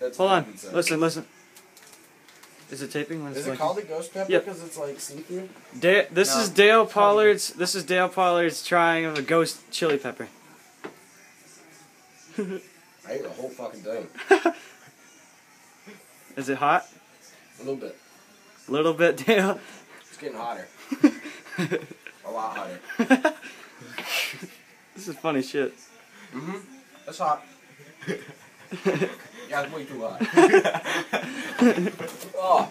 That's Hold on. Listen, listen. Is it taping? When it's Is it like- called a ghost pepper Yep. because it's like see through? Da- this No. is Dale Pollard's. This is Dale Pollard's trying of a ghost chili pepper. I ate the whole fucking thing. Is it hot? A little bit. A little bit, Dale. It's getting hotter. A lot hotter. this is funny shit. Mm-hmm. That's hot. Yeah, it's way too hot. oh.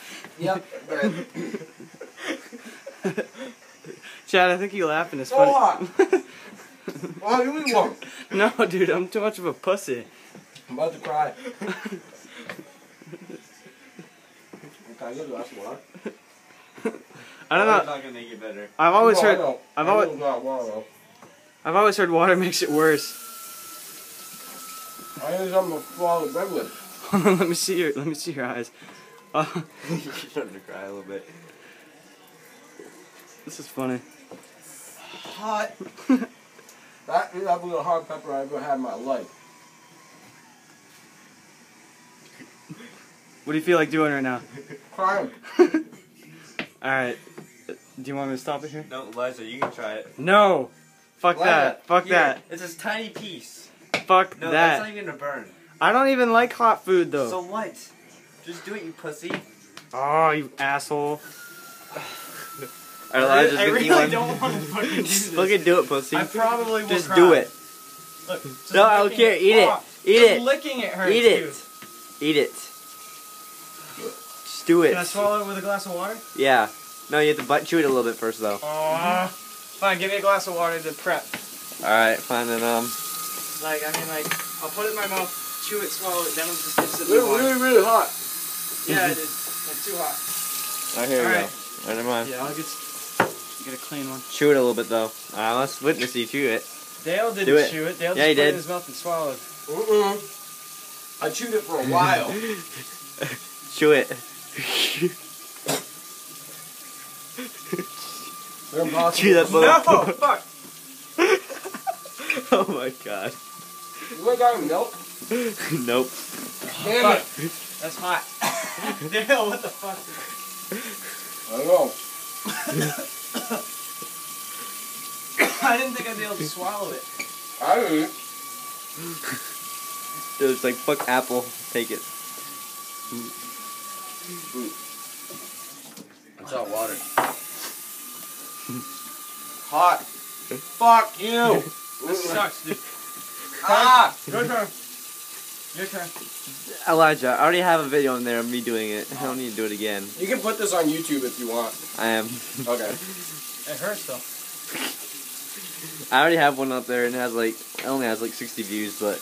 Yep. Chad, I think you laughing is So funny. hot. Oh, you need one. No, dude, I'm too much of a pussy. I'm about to cry. Can I get a glass of water? I don't Water's know. not gonna make it better. I've always No, I heard. don't. I've I always. don't got water. I've always heard water makes it worse. I need something to swallow the bread with. let me see your. Let me see your eyes. Uh, You're starting to cry a little bit. this is funny. Hot. that is probably the hard pepper I ever had in my life. What do you feel like doing right now? Crying. All right. Do you want me to stop it here? No, Liza, you can try it. No. Fuck Why that. Fuck Here, that. It's this tiny piece. Fuck No, that's not even gonna burn. I don't even like hot food though. So what? Just do it, you pussy. oh, you asshole. Alright, Liza's I gonna really eat one. don't want to fucking do this. Fucking do it, pussy. I probably will Just cry. do it. Look, just No, I don't care. Eat it. Oh, Eat just it. Licking it hurts. Eat it. too. Eat it. Just do it. Can I swallow it with a glass of water? Yeah. No, you have to butt chew it a little bit first, though. Aw. Fine, give me a glass of water to prep. Alright, fine, then, um. Like, I mean, like, I'll put it in my mouth, chew it, swallow it, then I'll just instantly Really, water. really, really hot. Yeah, it is. Like, too hot. Alright, here we Alright. go. Never mind. Yeah, I'll get, get a clean one. Chew it a little bit, though. Uh, let's witness you chew it. Dale didn't it. chew it. Dale Yeah, just he put it in his mouth and swallowed. Mm-mm. I chewed it for a while. chew it. They're impossible. chew that No, fuck. oh my god. You ain't got any milk? nope. Damn it. That's hot. Dale, what the fuck? I don't know. I didn't think I'd be able to swallow it. I didn't. It was like, fuck Apple. Take it. It's hot water. Hot. Fuck you. This sucks, dude. Ah. Your turn. Your turn. Elijah, I already have a video in there of me doing it. I don't need to do it again. You can put this on YouTube if you want. I am. Okay. It hurts though. I already have one up there and it has like, it only has like 60 views, but